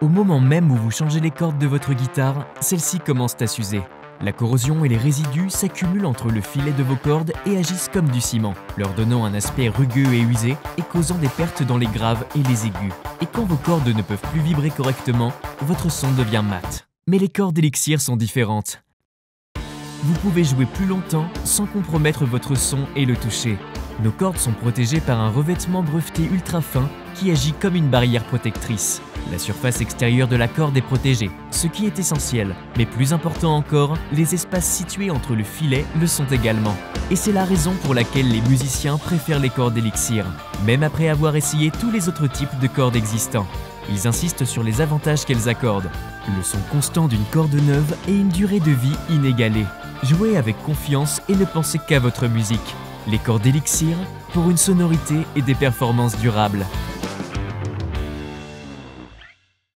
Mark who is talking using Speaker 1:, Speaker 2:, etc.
Speaker 1: Au moment même où vous changez les cordes de votre guitare, celles-ci commencent à s'user. La corrosion et les résidus s'accumulent entre le filet de vos cordes et agissent comme du ciment, leur donnant un aspect rugueux et usé et causant des pertes dans les graves et les aigus. Et quand vos cordes ne peuvent plus vibrer correctement, votre son devient mat. Mais les cordes Elixir sont différentes. Vous pouvez jouer plus longtemps sans compromettre votre son et le toucher. Nos cordes sont protégées par un revêtement breveté ultra fin qui agit comme une barrière protectrice. La surface extérieure de la corde est protégée, ce qui est essentiel. Mais plus important encore, les espaces situés entre le filet le sont également. Et c'est la raison pour laquelle les musiciens préfèrent les cordes Elixir, même après avoir essayé tous les autres types de cordes existants. Ils insistent sur les avantages qu'elles accordent, le son constant d'une corde neuve et une durée de vie inégalée. Jouez avec confiance et ne pensez qu'à votre musique. Les cordes Elixir pour une sonorité et des performances durables.